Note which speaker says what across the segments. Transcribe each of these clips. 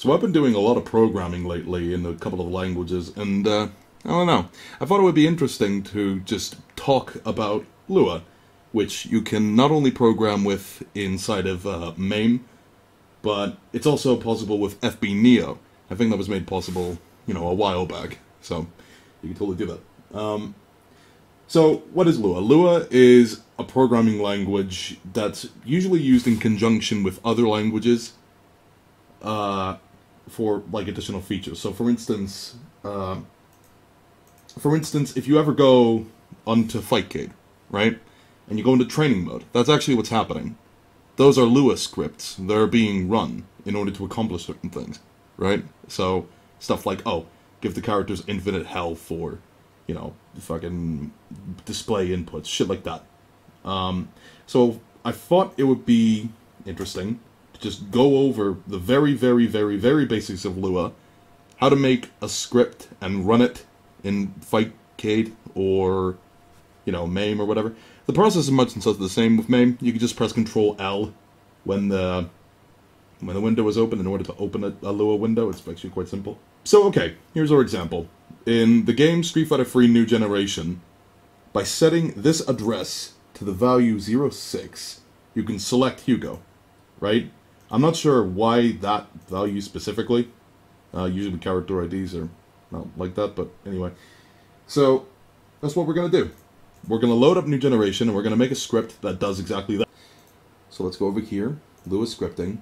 Speaker 1: So I've been doing a lot of programming lately in a couple of languages, and uh, I don't know. I thought it would be interesting to just talk about Lua, which you can not only program with inside of uh, MAME, but it's also possible with FB Neo. I think that was made possible, you know, a while back. So you can totally do that. Um, so what is Lua? Lua is a programming language that's usually used in conjunction with other languages uh, for like additional features. So for instance, uh, for instance, if you ever go onto Fightcade, right, and you go into training mode, that's actually what's happening. Those are Lua scripts. They're being run in order to accomplish certain things, right? So stuff like, oh, give the characters infinite health or, you know, fucking display inputs, shit like that. Um, so I thought it would be interesting just go over the very, very, very, very basics of Lua, how to make a script and run it in Fightcade or, you know, MAME or whatever. The process is much the same with MAME. You can just press Control L when the when the window is open in order to open a, a Lua window. It's actually quite simple. So okay, here's our example. In the game Street Fighter 3 New Generation, by setting this address to the value 06, you can select Hugo, right? I'm not sure why that value specifically. Uh, usually character IDs are not like that, but anyway. So, that's what we're going to do. We're going to load up New Generation, and we're going to make a script that does exactly that. So let's go over here, Lua scripting.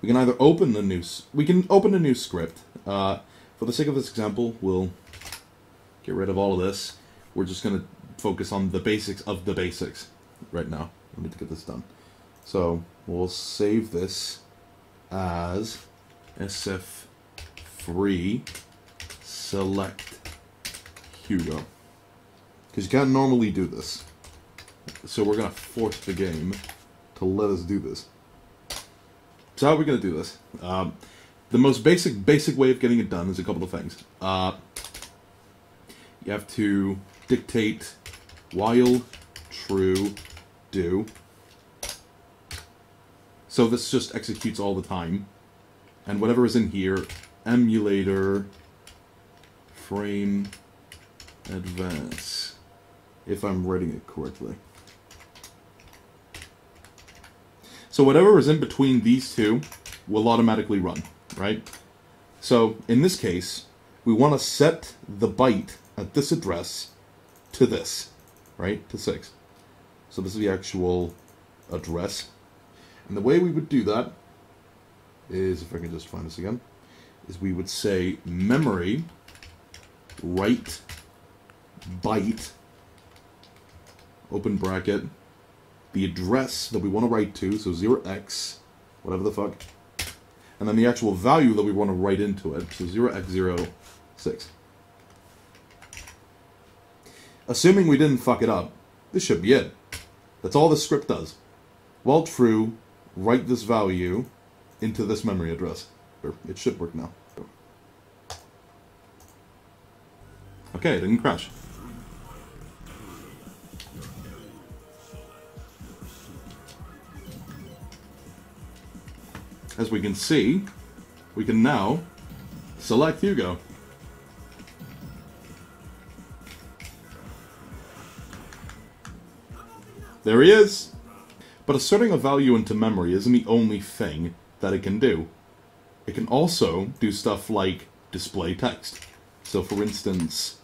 Speaker 1: We can either open a new, we can open a new script. Uh, for the sake of this example, we'll get rid of all of this. We're just going to focus on the basics of the basics right now. We need to get this done. So we'll save this as SF3 select Hugo. Because you can't normally do this. So we're going to force the game to let us do this. So how are we going to do this? Um, the most basic basic way of getting it done is a couple of things. Uh, you have to dictate while true do. So this just executes all the time. And whatever is in here, emulator frame advance, if I'm writing it correctly. So whatever is in between these two will automatically run, right? So in this case, we want to set the byte at this address to this, right? To 6. So this is the actual address. And the way we would do that is, if I can just find this again, is we would say memory write byte open bracket the address that we want to write to, so 0x, whatever the fuck, and then the actual value that we want to write into it, so 0x06. Assuming we didn't fuck it up, this should be it. That's all the script does. While true, write this value into this memory address. It should work now. Okay, it didn't crash. as we can see, we can now select Hugo. There he is! But asserting a value into memory isn't the only thing that it can do. It can also do stuff like display text. So for instance,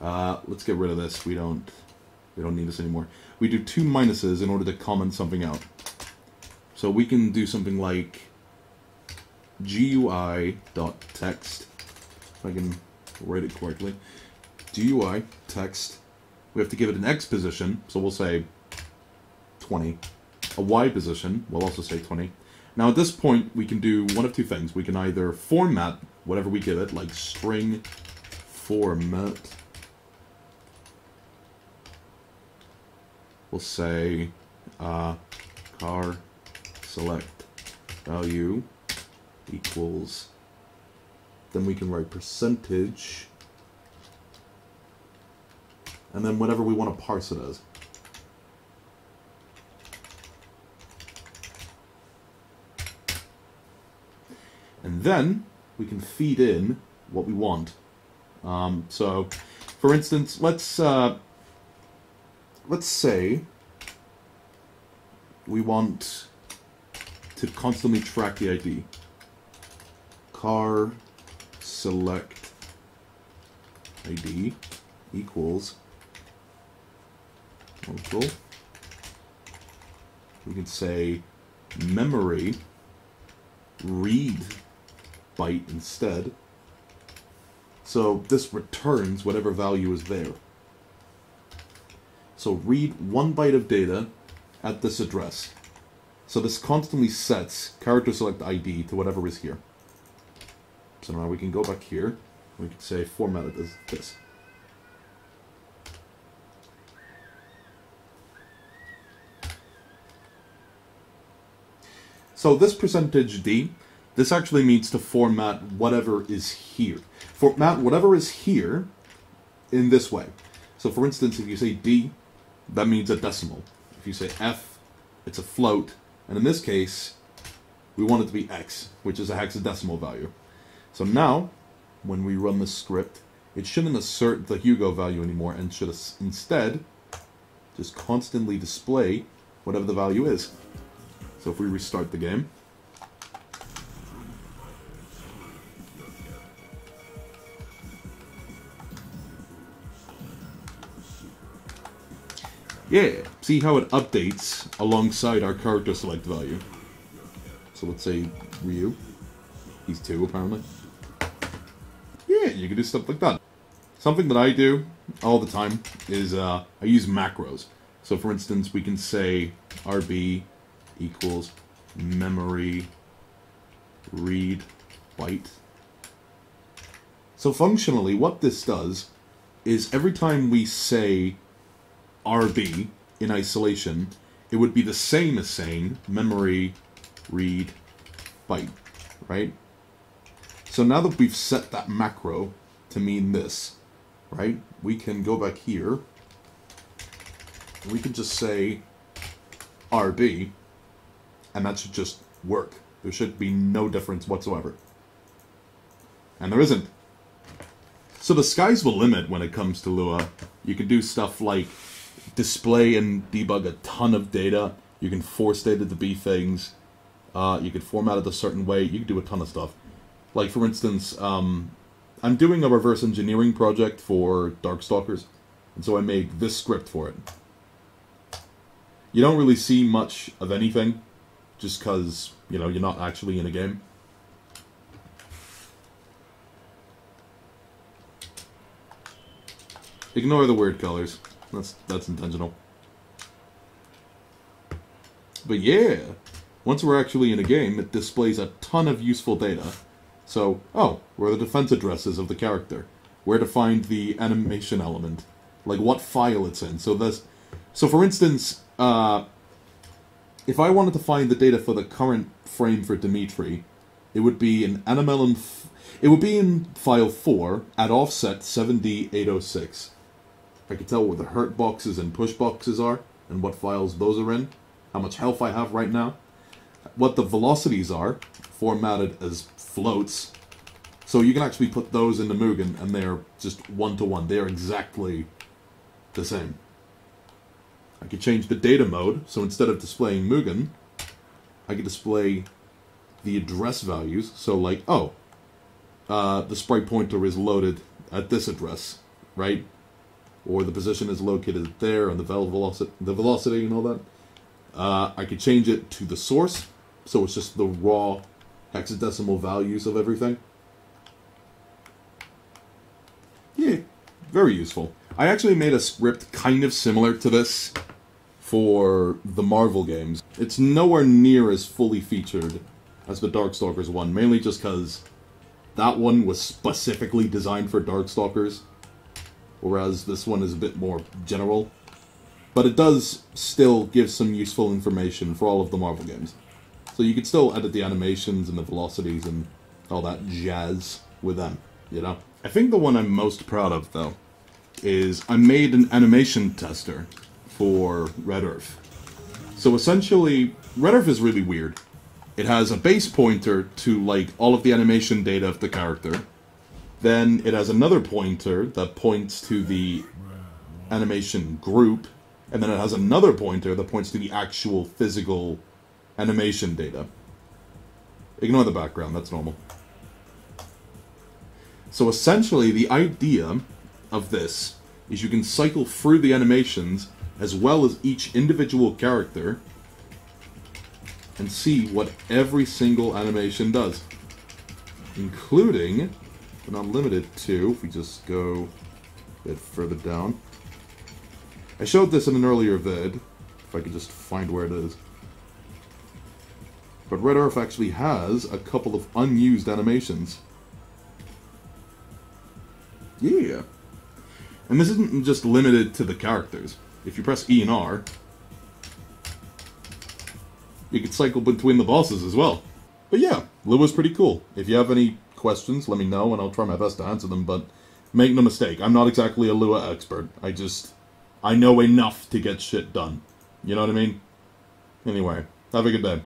Speaker 1: uh, let's get rid of this. We don't, we don't need this anymore. We do two minuses in order to comment something out. So we can do something like GUI.text, if I can write it correctly, GUI text, we have to give it an X position, so we'll say 20. A Y position, we'll also say 20. Now at this point, we can do one of two things. We can either format whatever we give it, like string format. We'll say uh, car select value equals, then we can write percentage, and then whatever we want to parse it as. Then we can feed in what we want. Um, so, for instance, let's uh, let's say we want to constantly track the ID. Car select ID equals equal. We can say memory read byte instead. So this returns whatever value is there. So read one byte of data at this address. So this constantly sets character select ID to whatever is here. So now we can go back here. We can say format it as this. So this percentage D, this actually means to format whatever is here. Format whatever is here in this way. So for instance, if you say D, that means a decimal. If you say F, it's a float. And in this case, we want it to be X, which is a hexadecimal value. So now, when we run the script, it shouldn't assert the Hugo value anymore and should instead just constantly display whatever the value is. So if we restart the game, Yeah, see how it updates alongside our character select value. So let's say Ryu. He's two, apparently. Yeah, you can do stuff like that. Something that I do all the time is uh, I use macros. So for instance, we can say RB equals memory read byte. So functionally, what this does is every time we say RB in isolation, it would be the same as saying memory read byte, right? So now that we've set that macro to mean this, right, we can go back here. We can just say RB, and that should just work. There should be no difference whatsoever. And there isn't. So the sky's the limit when it comes to Lua. You can do stuff like display and debug a ton of data. You can force data to be things. Uh, you can format it a certain way. You can do a ton of stuff. Like, for instance, um, I'm doing a reverse engineering project for Darkstalkers, and so I made this script for it. You don't really see much of anything, just because, you know, you're not actually in a game. Ignore the weird colors. That's that's intentional. But yeah, once we're actually in a game, it displays a ton of useful data. So, oh, where the defense addresses of the character? Where to find the animation element? Like what file it's in. So this, so for instance, uh, if I wanted to find the data for the current frame for Demitri, it would be in NML it would be in file 4 at offset 7D806. I can tell where the hurt boxes and push boxes are, and what files those are in, how much health I have right now, what the velocities are, formatted as floats. So you can actually put those into Mugen, and they're just one-to-one. -one. They're exactly the same. I could change the data mode, so instead of displaying Mugen, I could display the address values. So like, oh, uh, the sprite pointer is loaded at this address, right? Or the position is located there and the velocity, the velocity and all that. Uh, I could change it to the source, so it's just the raw hexadecimal values of everything. Yeah, very useful. I actually made a script kind of similar to this for the Marvel games. It's nowhere near as fully featured as the Darkstalkers one, mainly just because that one was specifically designed for Darkstalkers whereas this one is a bit more general. But it does still give some useful information for all of the Marvel games. So you could still edit the animations and the velocities and all that jazz with them, you know? I think the one I'm most proud of, though, is I made an animation tester for Red Earth. So essentially, Red Earth is really weird. it has a base pointer to like all of the animation data of the character. Then it has another pointer that points to the animation group, and then it has another pointer that points to the actual physical animation data. Ignore the background, that's normal. So essentially, the idea of this is you can cycle through the animations as well as each individual character and see what every single animation does. Including, but not limited to, if we just go a bit further down. I showed this in an earlier vid, if I could just find where it is. But Red Earth actually has a couple of unused animations. Yeah. And this isn't just limited to the characters. If you press E and R, you can cycle between the bosses as well. But yeah, Lua's pretty cool. If you have any questions, let me know and I'll try my best to answer them, but make no mistake, I'm not exactly a Lua expert. I just, I know enough to get shit done. You know what I mean? Anyway, have a good day.